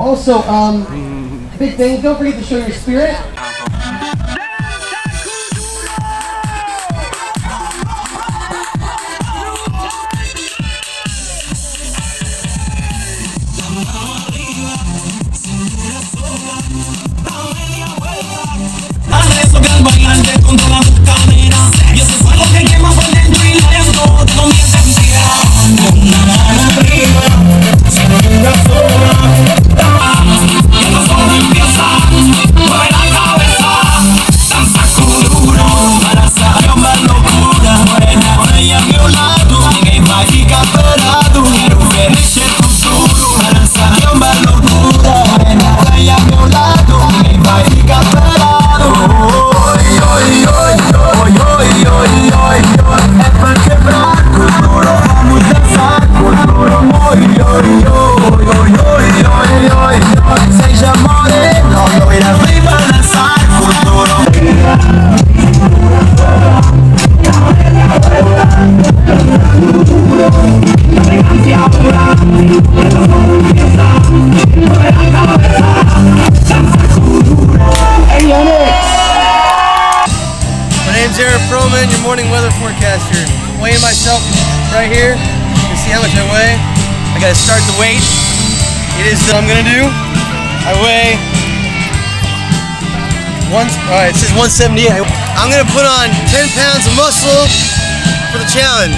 Also, um, big thing, don't forget to show your spirit. My name's Aaron Pearlman, your morning weather forecaster. Weighing myself right here. You can see how much I weigh. I gotta start the weight. It is what I'm gonna do. I weigh one. All right, it says 178. I'm gonna put on 10 pounds of muscle for the challenge.